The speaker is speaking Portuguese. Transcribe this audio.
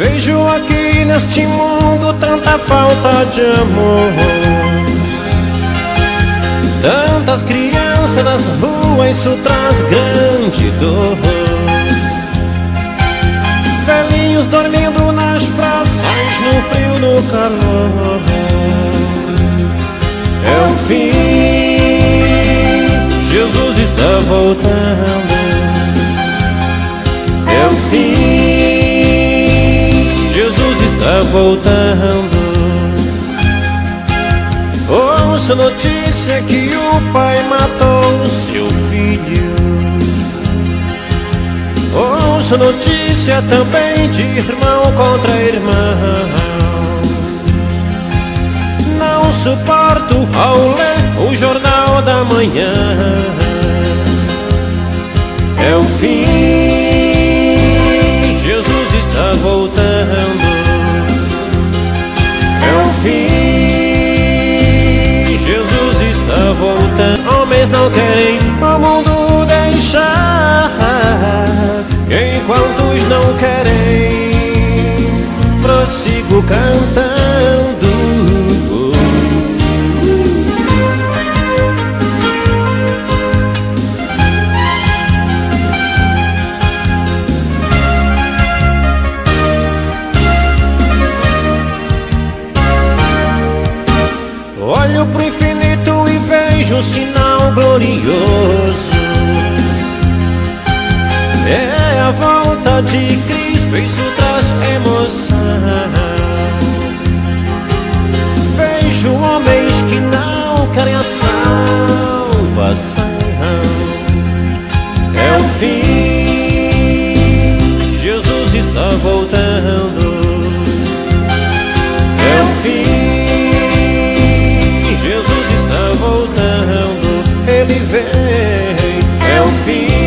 Vejo aqui neste mundo tanta falta de amor. Tantas crianças nas ruas, isso traz grande dor. Velhinhos dormindo nas praças, no frio, no calor. Voltando. Ouço notícia que o pai matou seu filho. Ouço notícia também de irmão contra irmão. Não suporto ao ler o jornal da manhã. É o fim, Homens não querem o mundo deixar, enquanto não querem, prossigo cantando. Olho pro infinito e vejo um sinal glorioso. É a volta de Cristo, isso traz emoção. Vejo homens que não querem a salvação. é o fim.